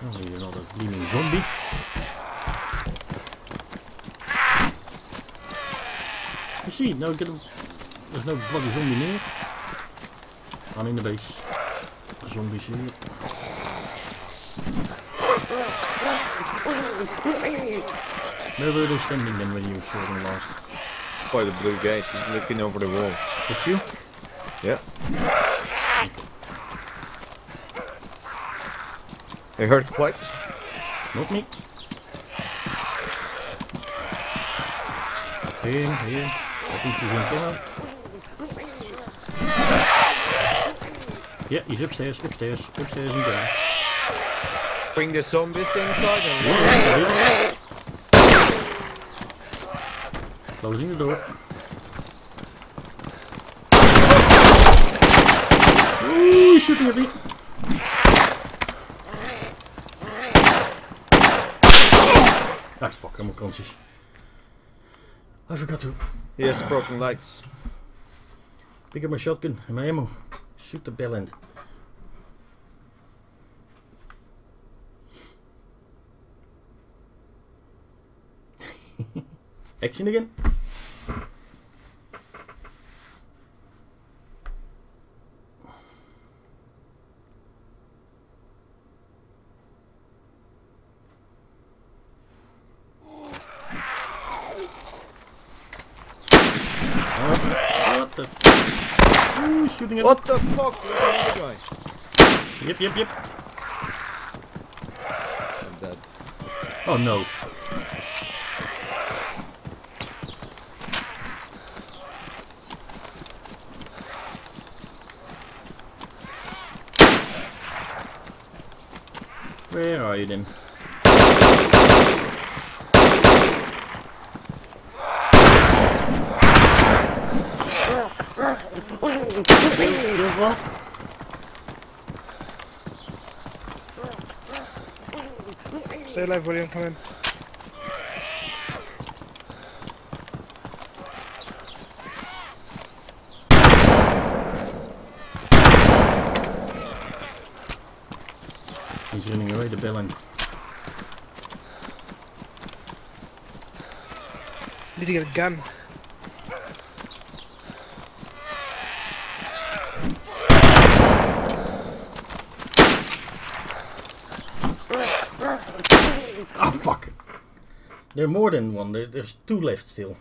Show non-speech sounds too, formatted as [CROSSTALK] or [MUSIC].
Dan zie je nog een bloedende zombie. ziet nou ik heb hem. Er is nou een zombie neer. Aan in de base. Zombies hier. Never they're standing then when you saw them last. By the blue gate, looking over the wall. It's you? Yeah. I heard quite. Not me. Here, here. I think he's in camera. Yeah, he's upstairs, upstairs, upstairs and down. Bring the zombies inside and Closing the door. Ooh, he's shooting at me. Ah, fuck, I'm unconscious. I forgot to Yes, broken legs. pick up my shotgun and my ammo. Shoot the bell end. [LAUGHS] Action again. What the? Ooh, shooting at What the fuck? Where's the guy? Yep, yep, yep. I'm dead. Oh no. Where are you then? One. Stay alive, William, come in. He's running away, the bellend. Need to get a gun. Ah, fuck! There are more than one. There's, there's two left still.